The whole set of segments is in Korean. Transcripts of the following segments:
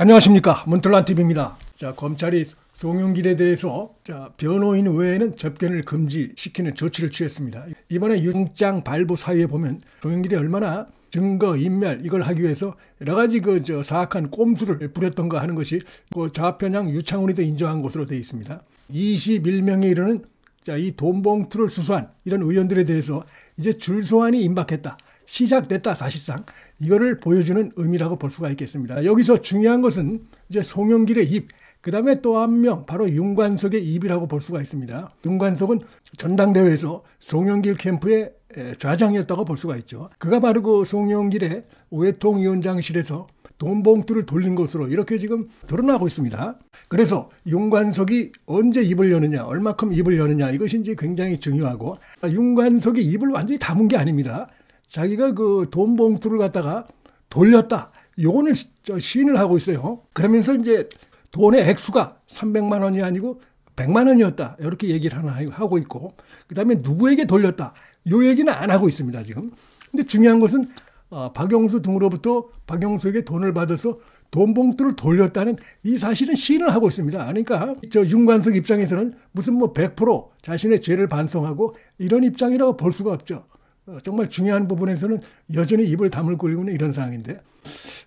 안녕하십니까 문틀란 TV입니다. 자 검찰이 송영길에 대해서 자 변호인 외에는 접견을 금지시키는 조치를 취했습니다. 이번에 윤장 발부 사유에 보면 송영길이 얼마나 증거 인멸 이걸 하기 위해서 여러 가지 그 저 사악한 꼼수를 부렸던가 하는 것이 그 좌편향 유창훈이도 인정한 것으로 되어 있습니다. 21명에 이르는 자, 이 돈봉투를 수수한 이런 의원들에 대해서 이제 줄소환이 임박했다. 시작됐다 사실상 이거를 보여주는 의미라고 볼 수가 있겠습니다. 여기서 중요한 것은 이제 송영길의 입, 그 다음에 또 한 명 바로 윤관석의 입이라고 볼 수가 있습니다. 윤관석은 전당대회에서 송영길 캠프의 좌장이었다고 볼 수가 있죠. 그가 바로 그 송영길의 오해통 위원장실에서 돈 봉투를 돌린 것으로 이렇게 지금 드러나고 있습니다. 그래서 윤관석이 언제 입을 여느냐, 얼마큼 입을 여느냐 이것이 이제 굉장히 중요하고 윤관석이 입을 완전히 담은 게 아닙니다. 자기가 그 돈 봉투를 갖다가 돌렸다. 요거는 시인을 하고 있어요. 그러면서 이제 돈의 액수가 300만 원이 아니고 100만 원이었다. 이렇게 얘기를 하고 있고 그 다음에 누구에게 돌렸다. 요 얘기는 안 하고 있습니다, 지금. 근데 중요한 것은 어, 박영수 등으로부터 박영수에게 돈을 받아서 돈 봉투를 돌렸다는 이 사실은 시인을 하고 있습니다. 그러니까 저 윤관석 입장에서는 무슨 뭐 100% 자신의 죄를 반성하고 이런 입장이라고 볼 수가 없죠. 어, 정말 중요한 부분에서는 여전히 입을 다물고 있는 이런 상황인데.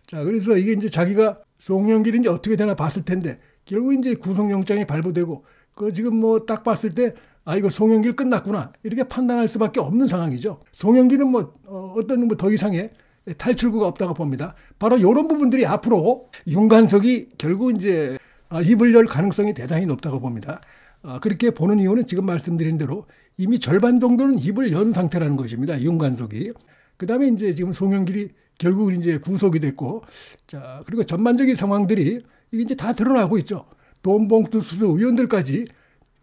자, 그래서 이게 이제 자기가 송영길이 이제 어떻게 되나 봤을 텐데 결국 이제 구속영장이 발부되고 그 지금 뭐 딱 봤을 때 아, 이거 송영길 끝났구나. 이렇게 판단할 수밖에 없는 상황이죠. 송영길은 뭐, 어, 어떤 뭐 더 이상의 탈출구가 없다고 봅니다. 바로 이런 부분들이 앞으로 윤관석이 결국 이제 아, 입을 열 가능성이 대단히 높다고 봅니다. 아, 그렇게 보는 이유는 지금 말씀드린 대로 이미 절반 정도는 입을 연 상태라는 것입니다. 윤관석이. 그 다음에 이제 지금 송영길이 결국 이제 구속이 됐고, 자, 그리고 전반적인 상황들이 이제 다 드러나고 있죠. 돈봉투 수수 의원들까지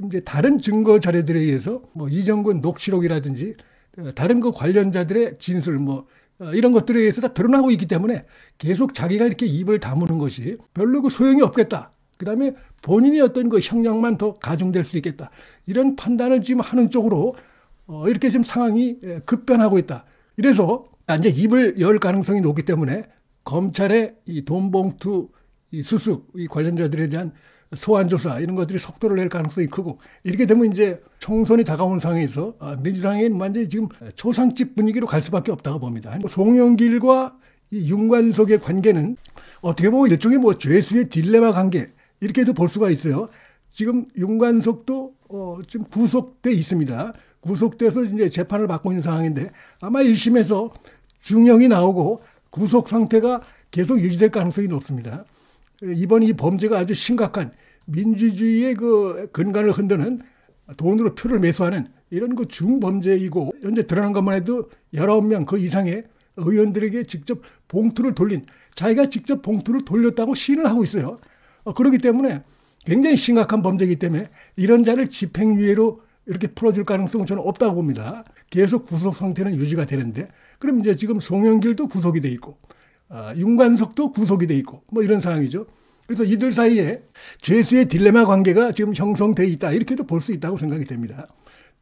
이제 다른 증거 자료들에 의해서 뭐 이정근 녹취록이라든지 다른 그 관련자들의 진술 뭐 어, 이런 것들에 의해서 다 드러나고 있기 때문에 계속 자기가 이렇게 입을 다무는 것이 별로 그 소용이 없겠다. 그 다음에 본인이 어떤 그 형량만 더 가중될 수 있겠다. 이런 판단을 지금 하는 쪽으로 어, 이렇게 지금 상황이 예, 급변하고 있다. 이래서 이제 입을 열 가능성이 높기 때문에 검찰의 이 돈봉투 이 수습 이 관련자들에 대한 소환 조사 이런 것들이 속도를 낼 가능성이 크고 이렇게 되면 이제 총선이 다가온 상황에서 아, 민주당에는 완전히 지금 초상집 분위기로 갈 수밖에 없다고 봅니다. 송영길과 이 윤관석의 관계는 어떻게 보면 일종의 뭐 죄수의 딜레마 관계 이렇게 해서 볼 수가 있어요. 지금 윤관석도 어, 지금 구속돼 있습니다. 구속돼서 이제 재판을 받고 있는 상황인데 아마 1심에서 중형이 나오고 구속 상태가 계속 유지될 가능성이 높습니다. 이번 이 범죄가 아주 심각한 민주주의의 그 근간을 흔드는 돈으로 표를 매수하는 이런 그 중범죄이고 현재 드러난 것만 해도 19명 그 이상의 의원들에게 직접 봉투를 돌린 자기가 직접 봉투를 돌렸다고 시인을 하고 있어요. 어, 그렇기 때문에 굉장히 심각한 범죄이기 때문에 이런 자를 집행유예로 이렇게 풀어줄 가능성은 저는 없다고 봅니다. 계속 구속 상태는 유지가 되는데 그럼 이제 지금 송영길도 구속이 돼 있고 아, 윤관석도 구속이 돼 있고 뭐 이런 상황이죠. 그래서 이들 사이에 죄수의 딜레마 관계가 지금 형성돼 있다 이렇게도 볼 수 있다고 생각이 됩니다.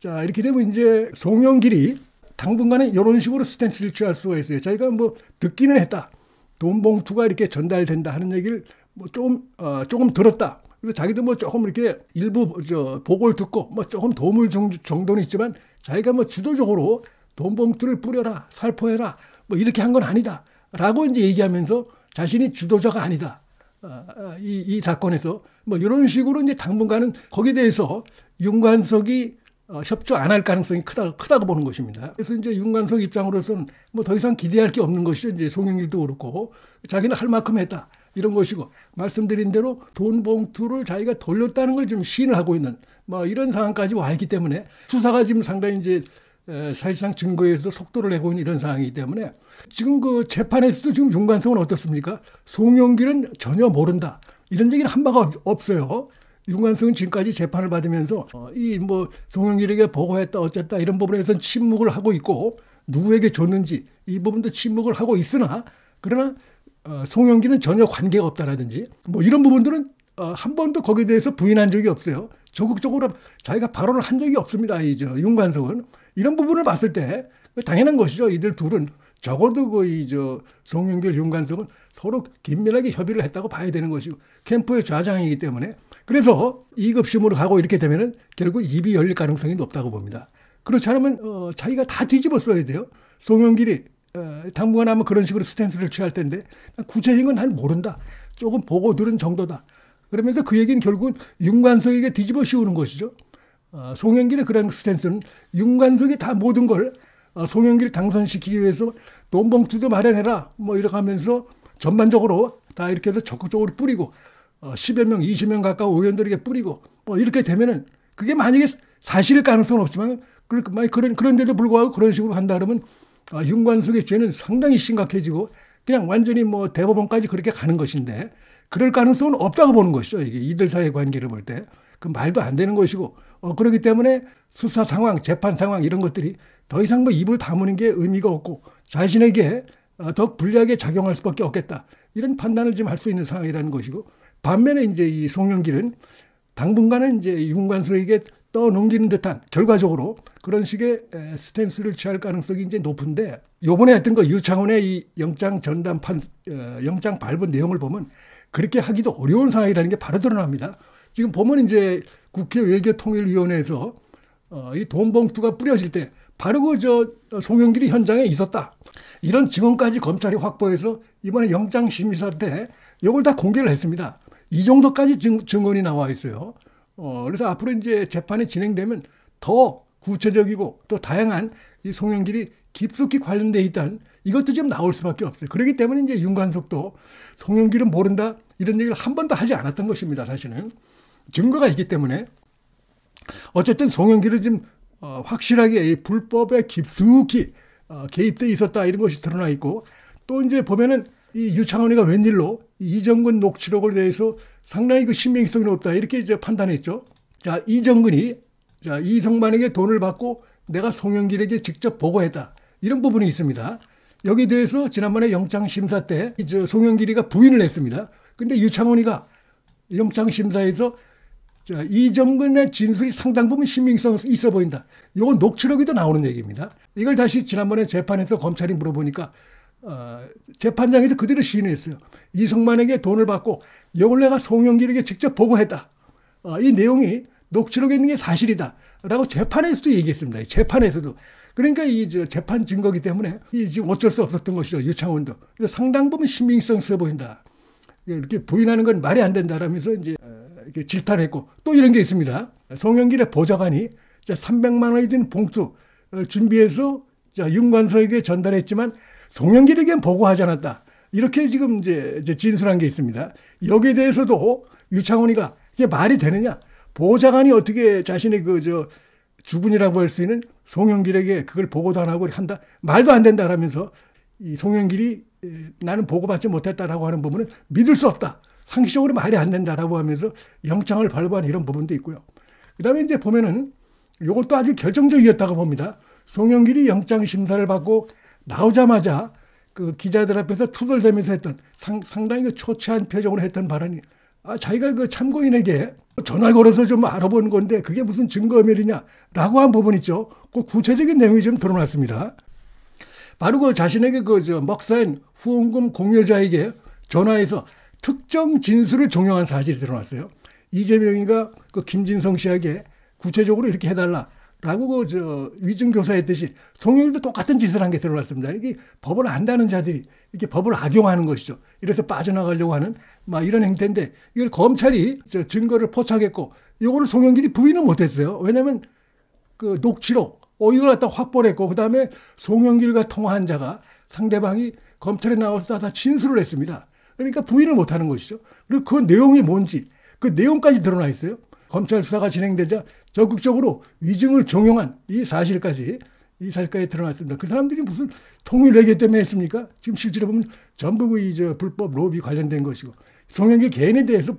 자 이렇게 되면 이제 송영길이 당분간은 이런 식으로 스탠스를 취할 수가 있어요. 자기가 뭐 듣기는 했다. 돈 봉투가 이렇게 전달된다 하는 얘기를 뭐 조금 어, 조금 들었다. 그래서 자기도 뭐 조금 이렇게 일부 저 보고를 듣고 뭐 조금 도움을 준 정도는 있지만 자기가 뭐 주도적으로 돈 봉투를 뿌려라 살포해라 뭐 이렇게 한 건 아니다. 라고 이제 얘기하면서 자신이 주도자가 아니다. 아, 아, 이, 이 사건에서 뭐 이런 식으로 이제 당분간은 거기에 대해서 윤관석이 어, 협조 안 할 가능성이 크다, 크다고 보는 것입니다. 그래서 이제 윤관석 입장으로서는 뭐 더 이상 기대할 게 없는 것이죠. 이제 송영길도 그렇고 자기는 할 만큼 했다. 이런 것이고 말씀드린 대로 돈 봉투를 자기가 돌렸다는 걸좀 시인을 하고 있는 뭐 이런 상황까지 와 있기 때문에 수사가 지금 상당히 이제 사실상 증거에서 속도를 내고 있는 이런 상황이기 때문에 지금 그 재판에서도 지금 윤관성은 어떻습니까? 송영길은 전혀 모른다. 이런 얘기는 한 바가 없어요. 윤관성은 지금까지 재판을 받으면서 어, 이뭐 송영길에게 보고했다 어쨌다 이런 부분에서는 침묵을 하고 있고 누구에게 줬는지 이 부분도 침묵을 하고 있으나 그러나 어, 송영길은 전혀 관계가 없다라든지 뭐 이런 부분들은 어, 한 번도 거기에 대해서 부인한 적이 없어요. 적극적으로 자기가 발언을 한 적이 없습니다. 이저 윤관성은 이런 부분을 봤을 때 당연한 것이죠. 이들 둘은 적어도 거의 저 송영길, 윤관석은 서로 긴밀하게 협의를 했다고 봐야 되는 것이고 캠프의 좌장이기 때문에 그래서 2급심으로 가고 이렇게 되면은 결국 입이 열릴 가능성이 높다고 봅니다. 그렇지 않으면 어, 자기가 다 뒤집어 써야 돼요. 송영길이 어, 당분간 아마 그런 식으로 스탠스를 취할 텐데 구체적인 건난 모른다. 조금 보고 들은 정도다. 그러면서 그 얘기는 결국은 윤관석에게 뒤집어 씌우는 것이죠. 어, 송영길의 그런 스탠스는 윤관석이 다 모든 걸 어, 송영길 당선시키기 위해서 돈 봉투도 마련해라. 뭐 이렇게 하면서 전반적으로 다 이렇게 해서 적극적으로 뿌리고 어, 10여 명, 20명 가까운 의원들에게 뿌리고 뭐 이렇게 되면은 그게 만약에 사실일 가능성은 없지만 그런 그런데도 불구하고 그런 식으로 한다 그러면 아, 윤관석의 죄는 상당히 심각해지고 그냥 완전히 뭐 대법원까지 그렇게 가는 것인데 그럴 가능성은 없다고 보는 것이죠. 이게 이들 사이의 관계를 볼 때. 그 말도 안 되는 것이고 어, 그렇기 때문에 수사 상황, 재판 상황 이런 것들이 더 이상 뭐 입을 다무는 게 의미가 없고 자신에게 어, 더 불리하게 작용할 수밖에 없겠다. 이런 판단을 지금 할 수 있는 상황이라는 것이고 반면에 이제 이 송영길은 당분간은 이제 윤관수에게 떠넘기는 듯한 결과적으로 그런 식의 스탠스를 취할 가능성이 이제 높은데 요번에 했던 거 유창훈의 이 영장 전담판 어, 영장 발부 내용을 보면 그렇게 하기도 어려운 상황이라는 게 바로 드러납니다. 지금 보면 이제 국회 외교통일위원회에서 어, 이 돈 봉투가 뿌려질 때 바로 그저 송영길이 현장에 있었다. 이런 증언까지 검찰이 확보해서 이번에 영장 심의사 때 이걸 다 공개를 했습니다. 이 정도까지 증, 증언이 나와 있어요. 어, 그래서 앞으로 이제 재판이 진행되면 더 구체적이고 또 다양한 이 송영길이 깊숙이 관련돼 있던 이것도 좀 나올 수밖에 없어요. 그렇기 때문에 이제 윤관석도 송영길은 모른다 이런 얘기를 한 번도 하지 않았던 것입니다. 사실은 증거가 있기 때문에 어쨌든 송영길은 지금 어, 확실하게 이 불법에 깊숙이 어, 개입돼 있었다 이런 것이 드러나 있고 또 이제 보면은 이 유창원이가 웬일로 이정근 녹취록을 대해서 상당히 그 신빙성이 높다 이렇게 이제 판단했죠. 자 이정근이 자 이성만에게 돈을 받고 내가 송영길에게 직접 보고했다 이런 부분이 있습니다. 여기 대해서 지난번에 영장 심사 때 송영길이가 부인을 했습니다. 근데 유창원이가 영장 심사에서 자, 이정근의 진술이 상당 부분 신빙성 있어 보인다. 이건 녹취록에도 나오는 얘기입니다. 이걸 다시 지난번에 재판에서 검찰이 물어보니까 어, 재판장에서 그대로 시인했어요. 이성만에게 돈을 받고 이걸 내가 송영길에게 직접 보고했다. 어, 이 내용이 녹취록에 있는 게 사실이다. 라고 재판에서도 얘기했습니다. 재판에서도. 그러니까 이 재판 증거기 때문에 이 지금 어쩔 수 없었던 것이죠. 유창원도. 상당 부분 신빙성 있어 보인다. 이렇게 부인하는 건 말이 안 된다라면서 이제 어, 이렇게 질타했고 또 이런 게 있습니다. 송영길의 보좌관이 300만 원이 든 봉투 준비해서 윤관서에게 전달했지만 송영길에겐 보고하지 않았다. 이렇게 지금 이제 진술한 게 있습니다. 여기에 대해서도 유창훈이가 이게 말이 되느냐? 보좌관이 어떻게 자신의 그 저 주군이라고 할 수 있는 송영길에게 그걸 보고도 안 하고 한다? 말도 안 된다라면서 이 송영길이 나는 보고받지 못했다라고 하는 부분은 믿을 수 없다. 상식적으로 말이 안 된다라고 하면서 영장을 발부한 이런 부분도 있고요. 그 다음에 이제 보면은 이것도 아주 결정적이었다고 봅니다. 송영길이 영장 심사를 받고 나오자마자 그 기자들 앞에서 투덜대면서 했던 상, 상당히 그 초췌한 표정으로 했던 발언이 아, 자기가 그 참고인에게 전화를 걸어서 좀 알아보는 건데 그게 무슨 증거면이냐라고 한 부분 있죠. 그 구체적인 내용이 좀 드러났습니다. 바로 그 자신에게 그저 먹사인 후원금 공여자에게 전화해서 특정 진술을 종용한 사실이 드러났어요. 이재명이가 그 김진성 씨에게 구체적으로 이렇게 해달라. 라고 그저 위증 교사했듯이 송영일도 똑같은 짓을 한게 드러났습니다. 이게 법을 안다는 자들이 이렇게 법을 악용하는 것이죠. 이래서 빠져나가려고 하는 막 이런 행태인데 이걸 검찰이 저 증거를 포착했고 이거를 송영길이 부인을 못했어요. 왜냐하면 그 녹취록 어 이걸 갖다 확보를 했고 그다음에 송영길과 통화한 자가 상대방이 검찰에 나와서 다 진술을 했습니다. 그러니까 부인을 못하는 것이죠. 그리고 그 내용이 뭔지 그 내용까지 드러나 있어요. 검찰 수사가 진행되자 적극적으로 위증을 종용한 이 사실까지 이 사실까지 드러났습니다. 그 사람들이 무슨 통일 외교 때문에 했습니까? 지금 실제로 보면 전부 이저 불법 로비 관련된 것이고 송영길 개인에 대해서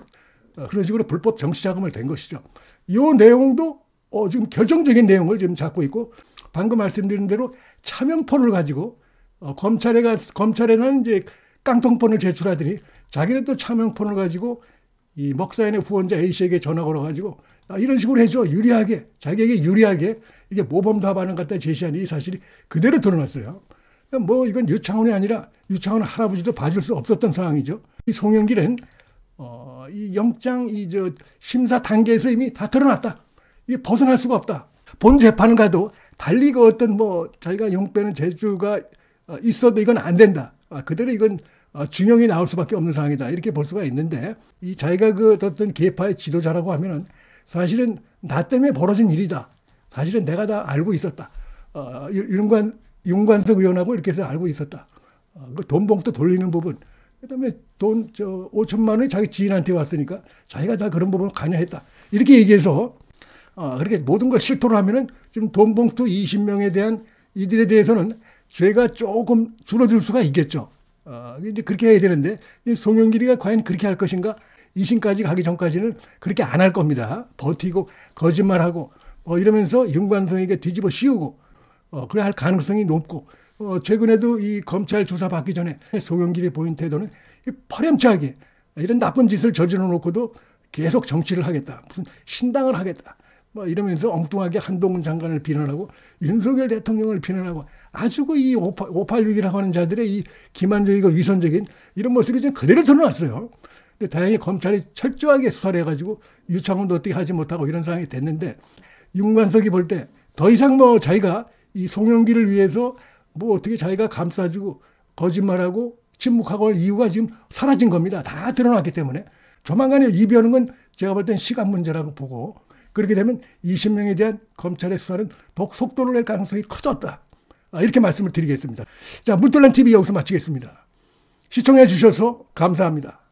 어, 그런 식으로 불법 정치 자금을 댄 것이죠. 이 내용도 어 지금 결정적인 내용을 지금 잡고 있고 방금 말씀드린 대로 차명폰을 가지고 어 검찰에 가 검찰에는 이제 깡통폰을 제출하더니 자기는 또 차명폰을 가지고 이 먹사인의 후원자 A씨에게 전화 걸어가지고 아, 이런 식으로 해줘. 유리하게. 자기에게 유리하게 이게 모범 답안을 갖다 제시한 이 사실이 그대로 드러났어요. 뭐 이건 유창훈이 아니라 유창훈 할아버지도 봐줄 수 없었던 상황이죠. 이 송영길은 어, 이 영장 이 저 심사 단계에서 이미 다 드러났다. 이 벗어날 수가 없다. 본 재판을 가도 달리 그 어떤 뭐 자기가 용 빼는 재주가 어, 있어도 이건 안 된다. 아, 그대로 이건 어, 중형이 나올 수밖에 없는 상황이다. 이렇게 볼 수가 있는데 이 자기가 그 어떤 계파의 지도자라고 하면은 사실은 나 때문에 벌어진 일이다. 사실은 내가 다 알고 있었다. 어, 윤관 윤관석 의원하고 이렇게 해서 알고 있었다. 어, 그돈 봉투 돌리는 부분. 그다음에 돈 저 5천만 원이 자기 지인한테 왔으니까 자기가 다 그런 부분을 관여했다. 이렇게 얘기해서 어, 그렇게 모든 걸 실토를 하면은 지금 돈 봉투 20명에 대한 이들에 대해서는 죄가 조금 줄어들 수가 있겠죠. 어, 이제 그렇게 해야 되는데 이 송영길이가 과연 그렇게 할 것인가? 2심까지 가기 전까지는 그렇게 안 할 겁니다. 버티고 거짓말하고 어, 이러면서 윤관성에게 뒤집어 씌우고 어, 그래 할 가능성이 높고 어, 최근에도 이 검찰 조사 받기 전에 송영길이 보인 태도는 파렴치하게 이런 나쁜 짓을 저질러 놓고도 계속 정치를 하겠다. 무슨 신당을 하겠다. 뭐 이러면서 엉뚱하게 한동훈 장관을 비난하고 윤석열 대통령을 비난하고 아주 그이 586이라고 하는 자들의 이 기만적이고 위선적인 이런 모습이 좀 그대로 드러났어요. 근데 다행히 검찰이 철저하게 수사를 해가지고 유창훈도 어떻게 하지 못하고 이런 상황이 됐는데 윤관석이 볼 때 더 이상 뭐 자기가 이 송영기를 위해서 뭐 어떻게 자기가 감싸주고 거짓말하고 침묵하고 할 이유가 지금 사라진 겁니다. 다 드러났기 때문에 조만간에 이비하는 건 제가 볼 땐 시간 문제라고 보고 그렇게 되면 20명에 대한 검찰의 수사는 더욱 속도를 낼 가능성이 커졌다. 아, 이렇게 말씀을 드리겠습니다. 자, 물돌란 TV 여기서 마치겠습니다. 시청해 주셔서 감사합니다.